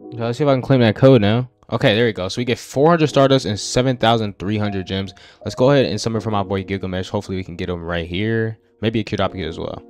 let's see if I can claim that code now. Okay, there we go. So we get 400 Stardust and 7,300 gems. Let's go ahead and summon for my boy Gilgamesh. Hopefully we can get him right here. Maybe a Kid as well.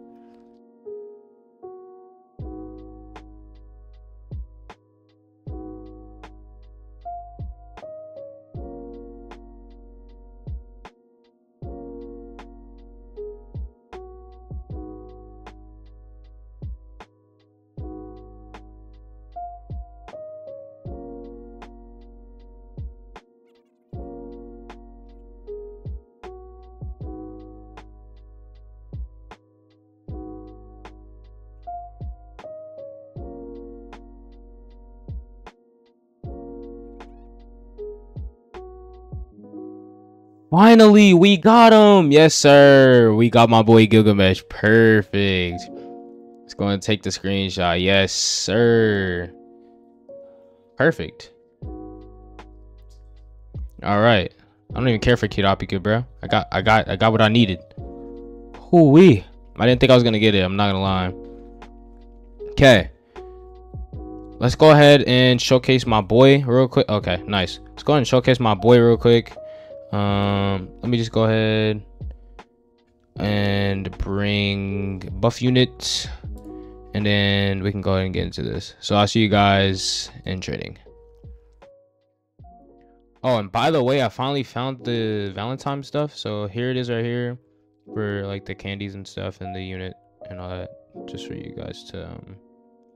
Finally, we got him. Yes, sir. We got my boy Gilgamesh. Perfect. Let's go and take the screenshot. Yes, sir. Perfect. All right. I don't even care for Kurapika, bro. I got, I got, I got what I needed. Hoo wee. I didn't think I was gonna get it. I'm not gonna lie. Okay. Let's go ahead and showcase my boy real quick. Okay, nice. Let's go ahead and showcase my boy real quick. Um, let me just go ahead and bring buff units and then we can go ahead and get into this. So I'll see you guys in trading. Oh, and by the way, I finally found the Valentine stuff. So here it is right here for like the candies and stuff and the unit and all that. Just for you guys to, um,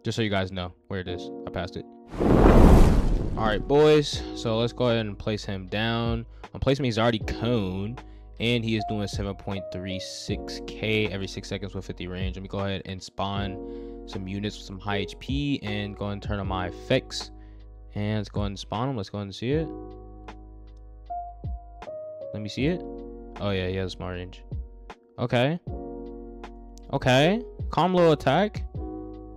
just so you guys know where it is. I passed it. All right, boys. So let's go ahead and place him down. On placement, he's already cone, and he is doing 7.36k every six seconds with 50 range. Let me go ahead and spawn some units with some high HP and go and turn on my effects. And let's go ahead and spawn them. Let's go ahead and see it. Let me see it. Oh yeah, he has smart range. Okay. Okay. Calm low attack.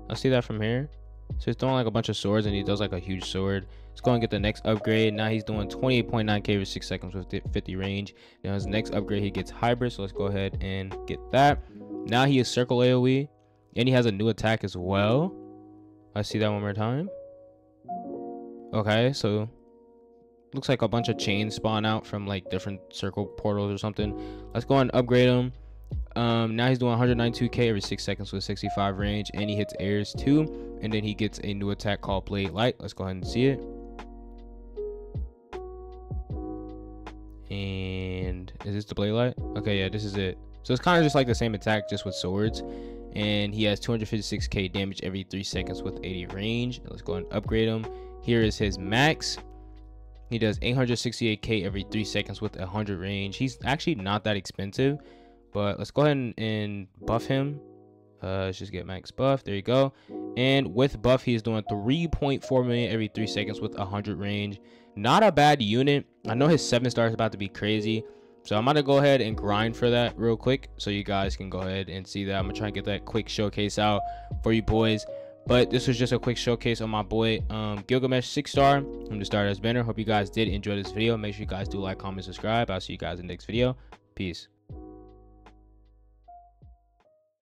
I see that from here. So he's throwing like a bunch of swords and he does like a huge sword. Let's go and get the next upgrade. Now he's doing 28.9k for 6 seconds with 50 range. Now his next upgrade, he gets hybrid. So let's go ahead and get that. Now he is circle AoE. And he has a new attack as well. Let's see that one more time. Okay, so looks like a bunch of chains spawn out from like different circle portals or something. Let's go and upgrade him. Um, now he's doing 192k every 6 seconds with 65 range. And he hits airs too. And then he gets a new attack called Blade Light. Let's go ahead and see it. And is this the blade light? Okay, yeah, this is it. So it's kind of just like the same attack, just with swords. And he has 256k damage every 3 seconds with 80 range. Let's go and upgrade him. Here is his max. He does 868k every 3 seconds with 100 range. He's actually not that expensive. But let's go ahead and, buff him. Uh, let's just get max buff. There you go. And with buff, he's doing 3.4 million every 3 seconds with 100 range. Not a bad unit. I know his 7 star is about to be crazy. So I'm to go ahead and grind for that real quick. So you guys can go ahead and see that. I'm to try and get that quick showcase out for you boys. But this was just a quick showcase on my boy um, Gilgamesh 6 star. I'm the Stardust Banner. Hope you guys did enjoy this video. Make sure you guys do like, comment, subscribe. I'll see you guys in the next video. Peace.